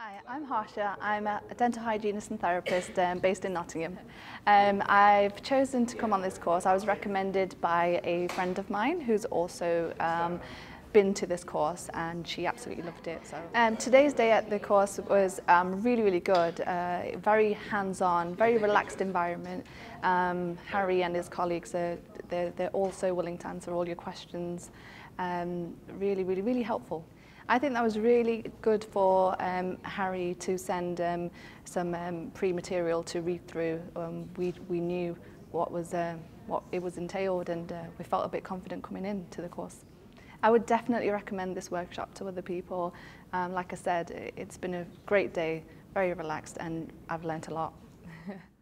Hi, I'm Harsha. I'm a dental hygienist and therapist um, based in Nottingham. Um, I've chosen to come on this course. I was recommended by a friend of mine who's also um, been to this course and she absolutely loved it. So um, today's day at the course was um, really, really good. Uh, very hands-on, very relaxed environment. Um, Harry and his colleagues are they're, they're also willing to answer all your questions. Um, really, really, really helpful. I think that was really good for um, Harry to send um, some um, pre-material to read through. Um, we, we knew what was uh, what it was entailed and uh, we felt a bit confident coming into the course. I would definitely recommend this workshop to other people. Um, like I said, it's been a great day, very relaxed and I've learnt a lot.